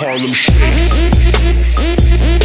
Harlem Shake.